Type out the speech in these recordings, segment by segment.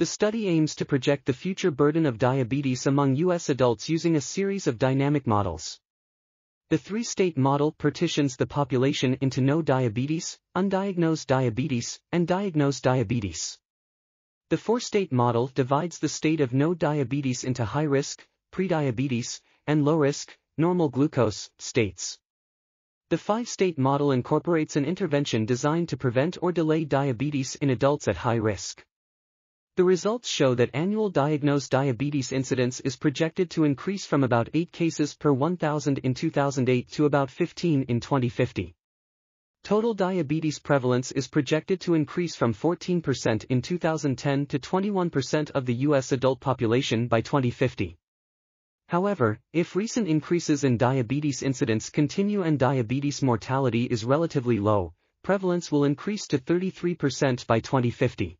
The study aims to project the future burden of diabetes among U.S. adults using a series of dynamic models. The three-state model partitions the population into no diabetes, undiagnosed diabetes, and diagnosed diabetes. The four-state model divides the state of no diabetes into high-risk, prediabetes, and low-risk, normal glucose, states. The five-state model incorporates an intervention designed to prevent or delay diabetes in adults at high risk. The results show that annual diagnosed diabetes incidence is projected to increase from about 8 cases per 1,000 in 2008 to about 15 in 2050. Total diabetes prevalence is projected to increase from 14% in 2010 to 21% of the U.S. adult population by 2050. However, if recent increases in diabetes incidence continue and diabetes mortality is relatively low, prevalence will increase to 33% by 2050.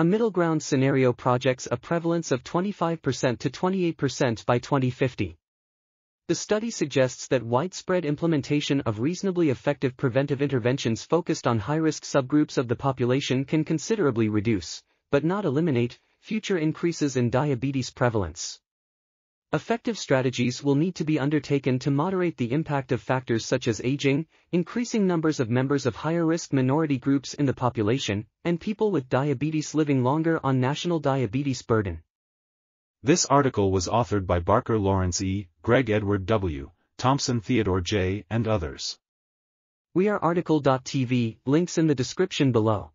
A middle ground scenario projects a prevalence of 25% to 28% by 2050. The study suggests that widespread implementation of reasonably effective preventive interventions focused on high-risk subgroups of the population can considerably reduce, but not eliminate, future increases in diabetes prevalence. Effective strategies will need to be undertaken to moderate the impact of factors such as aging, increasing numbers of members of higher-risk minority groups in the population, and people with diabetes living longer on national diabetes burden. This article was authored by Barker Lawrence E., Gregg Edward W., Thompson Theodore J., and others. We are RTCL.TV, links in the description below.